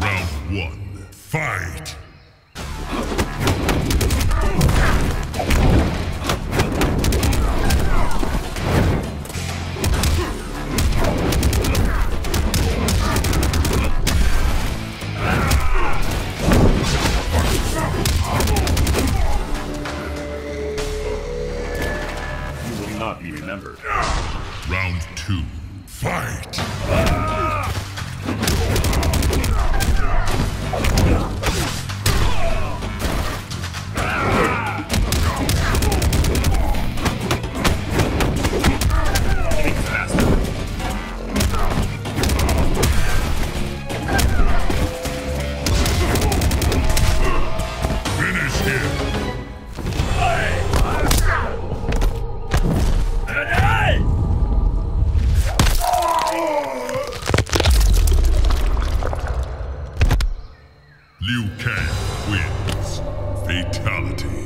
one, fight! You will not be remembered. Round two, fight! Liu Kang wins. Fatality.